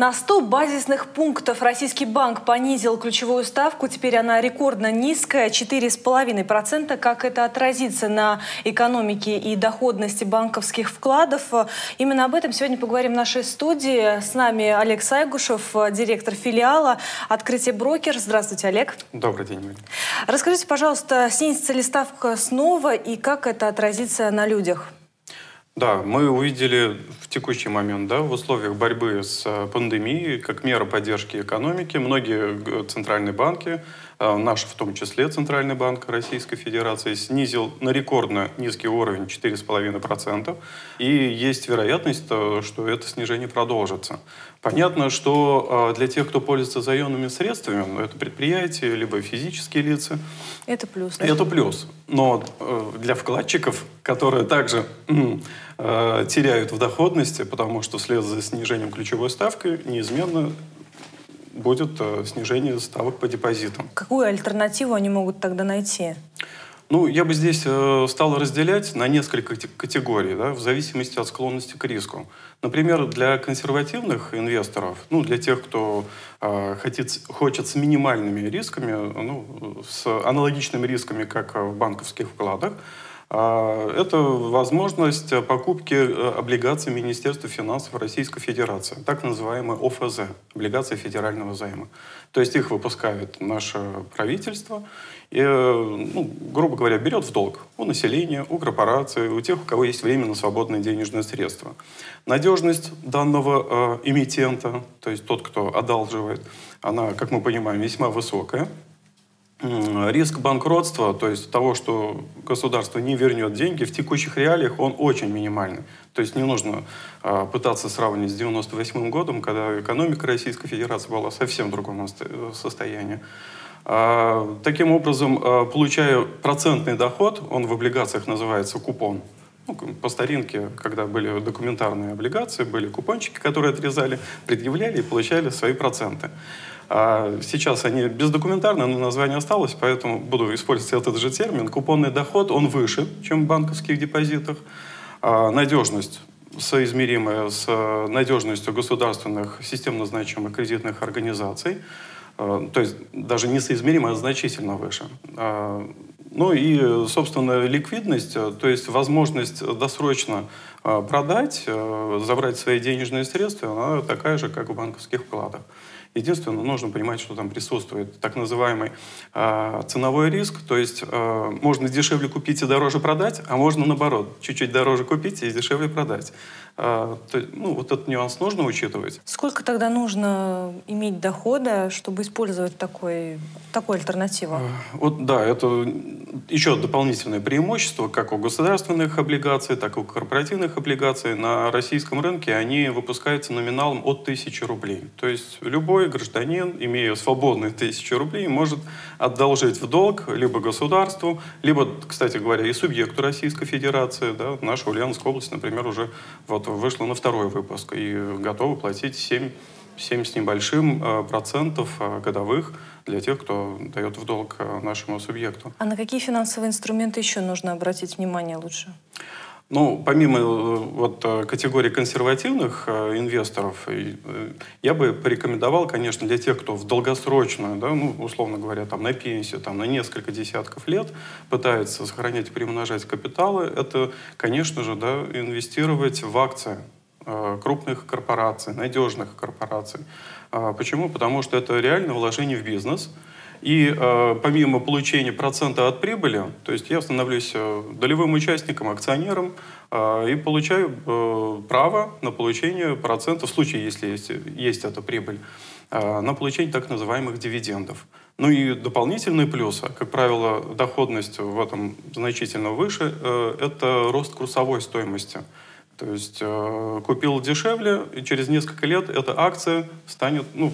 На 100 базисных пунктов Российский банк понизил ключевую ставку. Теперь она рекордно низкая, 4,5%. Как это отразится на экономике и доходности банковских вкладов? Именно об этом сегодня поговорим в нашей студии. С нами Олег Сайгушев, директор филиала «Открытие брокер». Здравствуйте, Олег. Добрый день, Юрий. Расскажите, пожалуйста, снизится ли ставка снова и как это отразится на людях? Да, мы увидели в текущий момент, да, в условиях борьбы с э, пандемией, как мера поддержки экономики, многие центральные банки, э, наш в том числе Центральный банк Российской Федерации, снизил на рекордно низкий уровень 4,5%. И есть вероятность, э, что это снижение продолжится. Понятно, что для тех, кто пользуется заемными средствами, ну, это предприятия, либо физические лица. Это плюс. Это плюс. Но для вкладчиков, которые также Э, теряют в доходности, потому что вслед за снижением ключевой ставки неизменно будет э, снижение ставок по депозитам. Какую альтернативу они могут тогда найти? Ну, я бы здесь э, стал разделять на несколько категорий, да, в зависимости от склонности к риску. Например, для консервативных инвесторов, ну, для тех, кто э, хочет, хочет с минимальными рисками, ну, с аналогичными рисками, как в банковских вкладах, это возможность покупки э, облигаций Министерства финансов Российской Федерации, так называемые ОФЗ, облигации федерального займа. То есть их выпускает наше правительство и, э, ну, грубо говоря, берет в долг у населения, у корпораций, у тех, у кого есть временно свободные денежные средства. Надежность данного э, эмитента, то есть тот, кто одалживает, она, как мы понимаем, весьма высокая риск банкротства, то есть того, что государство не вернет деньги, в текущих реалиях он очень минимальный. То есть не нужно а, пытаться сравнить с 98 годом, когда экономика Российской Федерации была совсем в другом состоянии. А, таким образом, а, получая процентный доход, он в облигациях называется купон, ну, по старинке, когда были документарные облигации, были купончики, которые отрезали, предъявляли и получали свои проценты. А сейчас они бездокументарные, но название осталось, поэтому буду использовать этот же термин. Купонный доход, он выше, чем в банковских депозитах. А надежность соизмеримая с надежностью государственных системно значимых кредитных организаций. А, то есть даже не соизмеримо, а значительно выше. Ну и, собственно, ликвидность, то есть возможность досрочно продать, забрать свои денежные средства, она такая же, как в банковских вкладах. Единственное, нужно понимать, что там присутствует так называемый э, ценовой риск, то есть э, можно дешевле купить и дороже продать, а можно наоборот, чуть-чуть дороже купить и дешевле продать. Э, то, ну, вот этот нюанс нужно учитывать. Сколько тогда нужно иметь дохода, чтобы использовать такой, такую альтернативу? Вот да, это еще дополнительное преимущество, как у государственных облигаций, так и у корпоративных облигаций. На российском рынке они выпускаются номиналом от 1000 рублей. То есть любой гражданин, имея свободные 1000 рублей, может одолжить в долг либо государству, либо, кстати говоря, и субъекту Российской Федерации. Да, наша Ульяновская область, например, уже вот вышла на второй выпуск и готова платить 7 7 с небольшим э, процентов э, годовых для тех, кто дает в долг э, нашему субъекту. А на какие финансовые инструменты еще нужно обратить внимание лучше? Ну, помимо вот, категории консервативных инвесторов, я бы порекомендовал, конечно, для тех, кто в долгосрочную, да, ну, условно говоря, там, на пенсию, там, на несколько десятков лет пытается сохранять и приумножать капиталы, это, конечно же, да, инвестировать в акции Э, крупных корпораций, надежных корпораций. А, почему? Потому что это реально вложение в бизнес. И э, помимо получения процента от прибыли, то есть я становлюсь э, долевым участником, акционером и получаю право на получение процента, в случае, если есть, есть эта прибыль, на получение так называемых дивидендов. Ну и дополнительные плюсы, как правило, доходность в этом значительно выше, это рост курсовой стоимости. То есть э, купил дешевле, и через несколько лет эта акция станет, ну,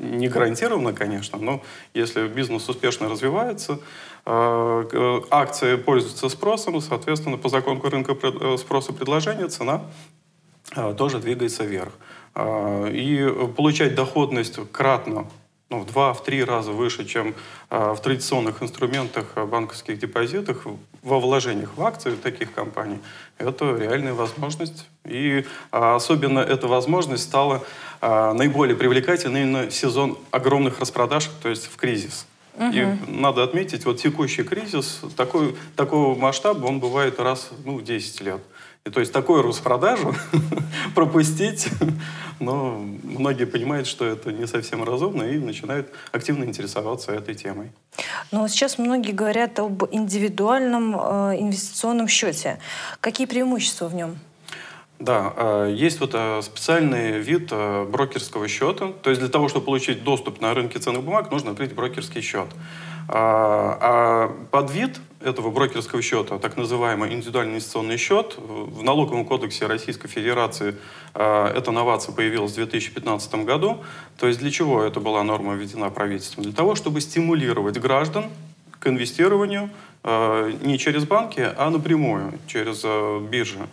не гарантированно, конечно, но если бизнес успешно развивается, э, э акции пользуются спросом, соответственно, по закону рынка э, спроса предложения цена тоже двигается вверх. И получать доходность кратно ну, в два, в три раза выше, чем э, в традиционных инструментах банковских депозитах, во вложениях в акции таких компаний, это реальная возможность. И а, особенно эта возможность стала а, наиболее привлекательной на сезон огромных распродаж, то есть в кризис. Угу. И надо отметить, вот текущий кризис, такой, такого масштаба, он бывает раз ну, в 10 лет. И то есть такую распродажу пропустить, но многие понимают, что это не совсем разумно и начинают активно интересоваться этой темой. Но сейчас многие говорят об индивидуальном э, инвестиционном счете. Какие преимущества в нем? Да, э, есть вот э, специальный вид э, брокерского счета. То есть для того, чтобы получить доступ на рынке ценных бумаг, нужно открыть брокерский счет. А, а под вид этого брокерского счета, так называемый индивидуальный инвестиционный счет, в налоговом кодексе Российской Федерации эта новация появилась в 2015 году. То есть для чего эта была норма введена правительством? Для того, чтобы стимулировать граждан к инвестированию не через банки, а напрямую, через биржи.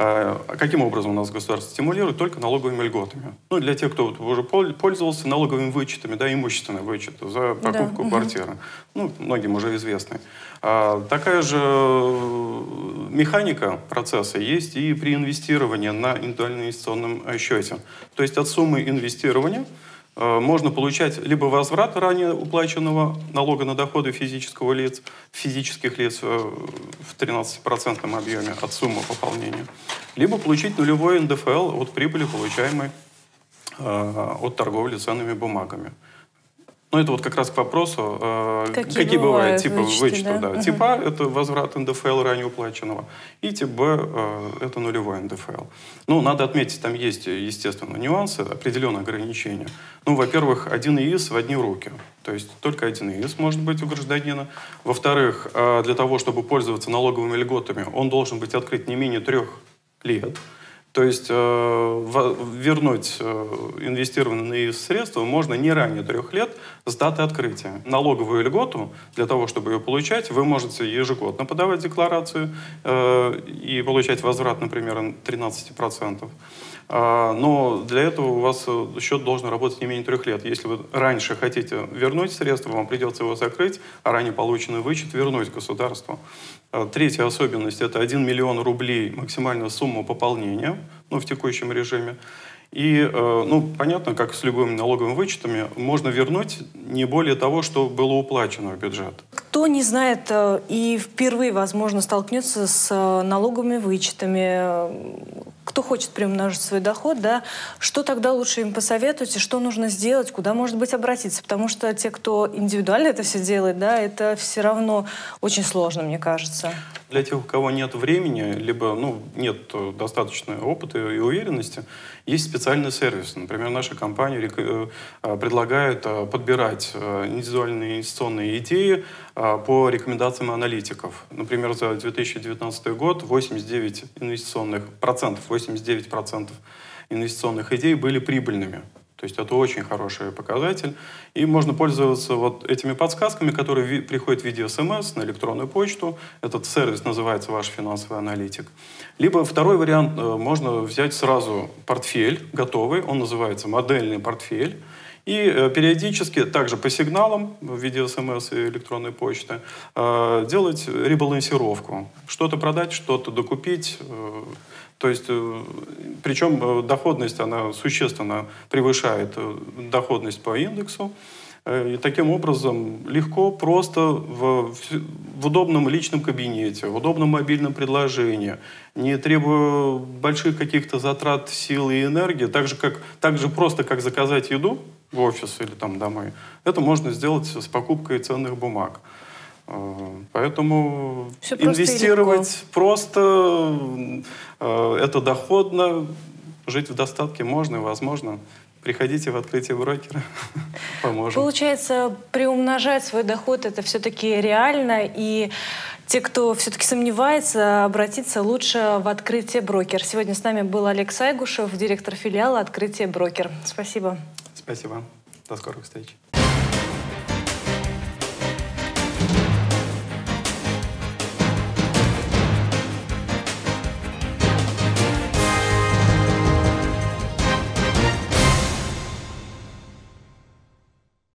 А каким образом у нас государство стимулирует? Только налоговыми льготами. Ну, для тех, кто уже пользовался налоговыми вычетами, да, имущественные вычеты за покупку да. квартиры. Угу. Ну, многим уже известны. А, такая же механика процесса есть и при инвестировании на индивидуальном инвестиционном счете. То есть от суммы инвестирования можно получать либо возврат ранее уплаченного налога на доходы физического лиц, физических лиц э, в 13% объеме от суммы пополнения, либо получить нулевой НДФЛ от прибыли, получаемой э, от торговли ценными бумагами. Ну, это вот как раз к вопросу, э, какие, какие бывают типы вычеты. вычетов. Да? Да. Угу. Тип А – это возврат НДФЛ ранее уплаченного, и тип Б э, – это нулевой НДФЛ. Ну, надо отметить, там есть, естественно, нюансы, определенные ограничения. Ну, во-первых, один ИИС в одни руки. То есть только один ИИС может быть у гражданина. Во-вторых, э, для того, чтобы пользоваться налоговыми льготами, он должен быть открыт не менее трех лет. То есть э, вернуть э, инвестированные средства можно не ранее трех лет с даты открытия. Налоговую льготу, для того, чтобы ее получать, вы можете ежегодно подавать декларацию э, и получать возврат, например, 13%. А, но для этого у вас э, счет должен работать не менее трех лет. Если вы раньше хотите вернуть средства, вам придется его закрыть, а ранее полученный вычет вернуть государству. А, третья особенность – это 1 миллион рублей максимальная сумма пополнения ну, в текущем режиме. И, э, ну, понятно, как с любыми налоговыми вычетами, можно вернуть не более того, что было уплачено в бюджет. Кто не знает э, и впервые, возможно, столкнется с налоговыми вычетами, кто хочет приумножить свой доход, да, что тогда лучше им посоветовать и что нужно сделать, куда, может быть, обратиться? Потому что те, кто индивидуально это все делает, да, это все равно очень сложно, мне кажется. Для тех, у кого нет времени, либо ну, нет достаточного опыта и уверенности, есть специальный сервис. Например, наша компания э, предлагает э, подбирать э, индивидуальные инвестиционные идеи по рекомендациям аналитиков. Например, за 2019 год 89 инвестиционных процентов, 89 процентов инвестиционных идей были прибыльными. То есть это очень хороший показатель. И можно пользоваться вот этими подсказками, которые приходят в виде смс на электронную почту. Этот сервис называется «Ваш финансовый аналитик». Либо второй вариант, э, можно взять сразу портфель готовый, он называется «Модельный портфель». И э, периодически, также по сигналам в виде смс и электронной почты, э, делать ребалансировку. Что-то продать, что-то докупить, то есть, э, причем э, доходность, она существенно превышает э, доходность по индексу. И таким образом легко, просто в, в удобном личном кабинете, в удобном мобильном предложении, не требуя больших каких-то затрат сил и энергии, так же, как, так же просто, как заказать еду в офис или там домой, это можно сделать с покупкой ценных бумаг. Поэтому Все инвестировать просто, просто э, это доходно, жить в достатке можно и возможно. Приходите в открытие брокера, поможем. Получается, приумножать свой доход это все-таки реально, и те, кто все-таки сомневается, обратиться лучше в открытие брокер. Сегодня с нами был Олег Сайгушев, директор филиала «Открытие брокер». Спасибо. Спасибо. До скорых встреч.